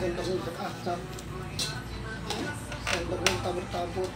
Sendok untuk acap. Sendok untuk tabur-tabur.